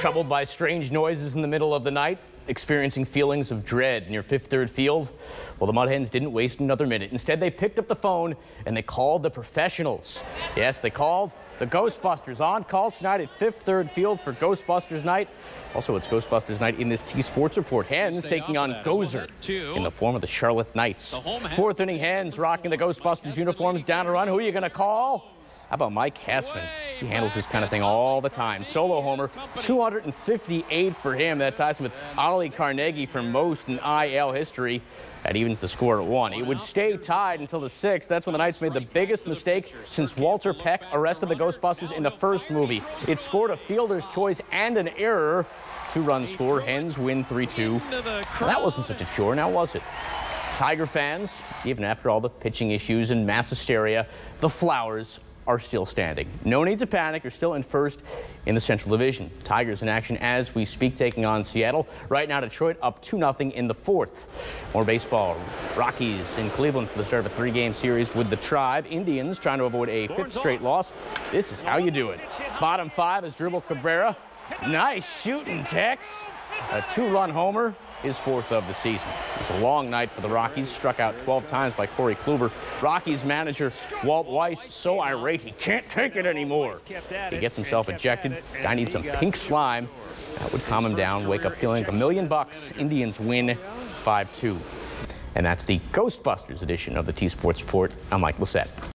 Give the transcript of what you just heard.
Troubled by strange noises in the middle of the night, experiencing feelings of dread near Fifth Third Field? Well, the Mud Hens didn't waste another minute. Instead, they picked up the phone and they called the professionals. Yes, they called the Ghostbusters on call tonight at Fifth Third Field for Ghostbusters Night. Also, it's Ghostbusters Night in this T Sports Report. Hens taking on Gozer in the form of the Charlotte Knights. Fourth inning Hens rocking the Ghostbusters uniforms down a run. Who are you going to call? How about Mike Hessman? He handles this kind of thing all the time. Solo homer, 258 for him. That ties him with Ollie Carnegie for most in IL history. That evens the score at one. It would stay tied until the sixth. That's when the Knights made the biggest mistake since Walter Peck arrested the Ghostbusters in the first movie. It scored a fielder's choice and an error. Two-run score. Hens win 3-2. That wasn't such a chore, now was it? Tiger fans, even after all the pitching issues and mass hysteria, the Flowers are still standing. No need to panic. You're still in first in the Central Division. Tigers in action as we speak, taking on Seattle. Right now, Detroit up 2-0 in the fourth. More baseball. Rockies in Cleveland for the start of a three-game series with the Tribe. Indians trying to avoid a fifth straight loss. This is how you do it. Bottom five Asdrubal Cabrera. Nice shooting, Tex. A two-run homer, his fourth of the season. It was a long night for the Rockies, struck out 12 times by Corey Kluber. Rockies manager Walt Weiss so irate he can't take it anymore. He gets himself ejected. Guy needs some pink slime. That would calm him down, wake up feeling a million bucks. Indians win 5-2. And that's the Ghostbusters edition of the T-Sports Report. I'm Mike Lacett.